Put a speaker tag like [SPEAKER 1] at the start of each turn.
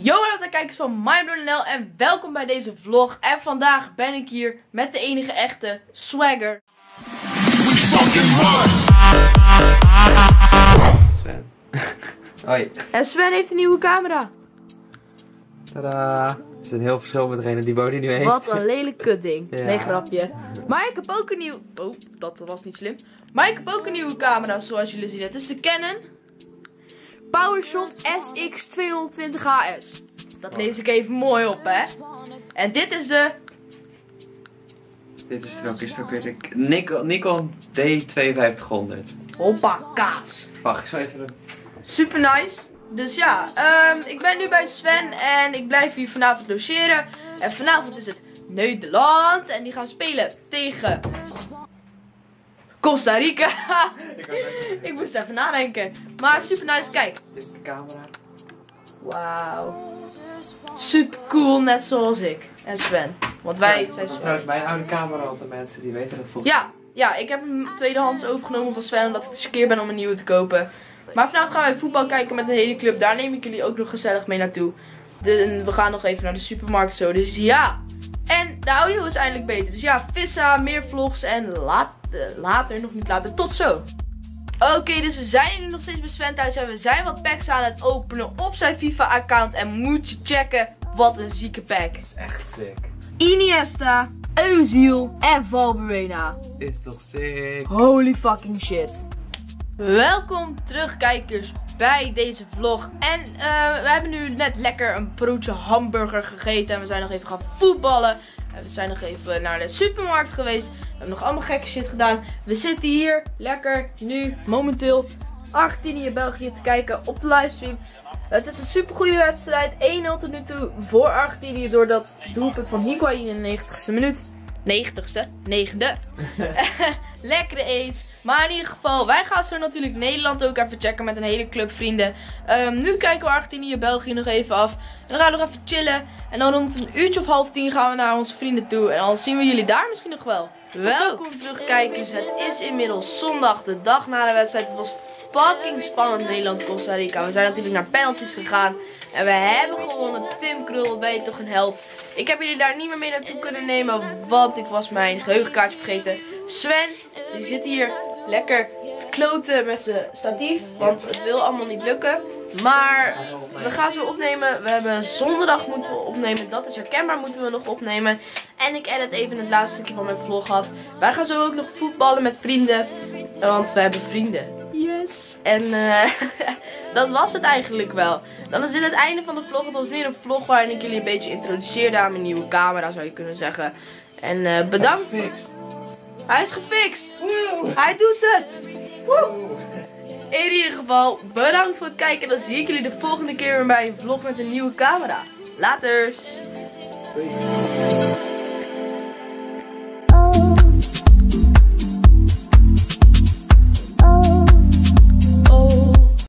[SPEAKER 1] Yo, de kijkers van MyBlood.nl en welkom bij deze vlog. En vandaag ben ik hier met de enige echte Swagger.
[SPEAKER 2] Sven. Hoi.
[SPEAKER 1] En Sven heeft een nieuwe camera.
[SPEAKER 2] Tadaa. Er is een heel verschil met degene die Bodie nu heeft.
[SPEAKER 1] Wat een lelijk kutding.
[SPEAKER 2] Ja.
[SPEAKER 1] Nee, grapje. Maar ik heb ook een nieuw... Oh, dat was niet slim. Maar ik heb ook een nieuwe camera, zoals jullie zien. Het is de Canon PowerShot SX220HS. Dat lees ik even mooi op, hè. En dit is de...
[SPEAKER 2] Dit is welke is het ook weer? De Nikon, Nikon D5200.
[SPEAKER 1] Hoppa, kaas.
[SPEAKER 2] Wacht, ik zal even de...
[SPEAKER 1] Super nice. Dus ja, ehm, ik ben nu bij Sven en ik blijf hier vanavond logeren. En vanavond is het Nederland en die gaan spelen tegen Costa Rica. ik moest even nadenken. Maar super nice, kijk.
[SPEAKER 2] Dit is de camera.
[SPEAKER 1] Wauw. Super cool, net zoals ik en Sven. Want wij
[SPEAKER 2] Dat
[SPEAKER 1] zijn
[SPEAKER 2] is
[SPEAKER 1] Sven.
[SPEAKER 2] trouwens mijn oude camera, want de mensen die weten dat volgens
[SPEAKER 1] Ja, ja, ik heb hem tweedehands overgenomen van Sven omdat ik te keer ben om een nieuwe te kopen. Maar vanavond gaan wij voetbal kijken met de hele club. Daar neem ik jullie ook nog gezellig mee naartoe. De, we gaan nog even naar de supermarkt zo. Dus ja. En de audio is eindelijk beter. Dus ja, Vissa, meer vlogs en laat, later, nog niet later. Tot zo. Oké, dus we zijn hier nu nog steeds bij Sven thuis. En we zijn wat packs aan het openen op zijn FIFA-account. En moet je checken, wat een zieke pack.
[SPEAKER 2] Het is echt sick.
[SPEAKER 1] Iniesta, Eusiel en Valbuena.
[SPEAKER 2] Is toch sick?
[SPEAKER 1] Holy fucking shit. Welkom terug kijkers bij deze vlog. En eh, we hebben nu net lekker een broodje hamburger gegeten. En we zijn nog even gaan voetballen. We zijn nog even naar de supermarkt geweest. We hebben nog allemaal gekke shit gedaan. We zitten hier lekker nu momenteel Argentinië België te kijken op de livestream. Het is een super goede wedstrijd. 1-0 tot nu toe voor Argentinië door dat doelpunt van Higuain in de 90ste minuut. 90ste, negende. Lekkere eens. Maar in ieder geval, wij gaan zo natuurlijk Nederland ook even checken met een hele club vrienden. Ehm, nu kijken we Argentinië, België nog even af. En dan gaan we nog even chillen. En dan rond een uurtje of half tien gaan we naar onze vrienden toe. En dan zien we jullie daar misschien nog wel. Welkom terug kijkers. Het is inmiddels zondag, de dag na de wedstrijd. Het was fucking spannend Nederland-Costa Rica. We zijn natuurlijk naar penalties gegaan. En we hebben gewonnen. Tim Krul, ben je toch een held. Ik heb jullie daar niet meer mee naartoe kunnen nemen. Want ik was mijn geheugenkaartje vergeten. Sven, die zit hier lekker te kloten met zijn statief. Want het wil allemaal niet lukken. Maar we gaan zo opnemen. We hebben zondag moeten we opnemen. Dat is herkenbaar moeten we nog opnemen. En ik edit even het laatste stukje van mijn vlog af. Wij gaan zo ook nog voetballen met vrienden. Want we hebben vrienden. En eh, dat was het eigenlijk wel. Dan is dit het einde van de vlog. Het was weer een vlog waarin ik jullie een beetje introduceerde aan mijn nieuwe camera, zou je kunnen zeggen. En eh, bedankt. Hij is gefixt. Hij doet het. Woe. In ieder geval, bedankt voor het kijken. Dan zie ik jullie de volgende keer weer bij een vlog met een nieuwe camera. Laters.